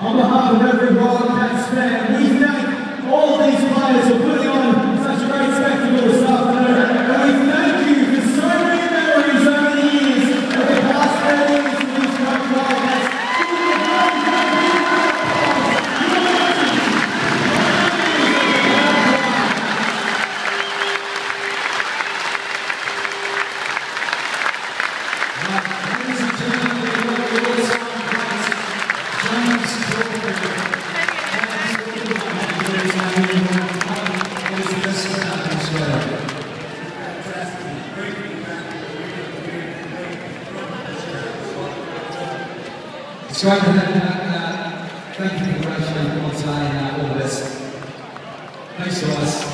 On behalf of every broadcast So I can thank you for congratulating Montana and all of us. Thanks to us.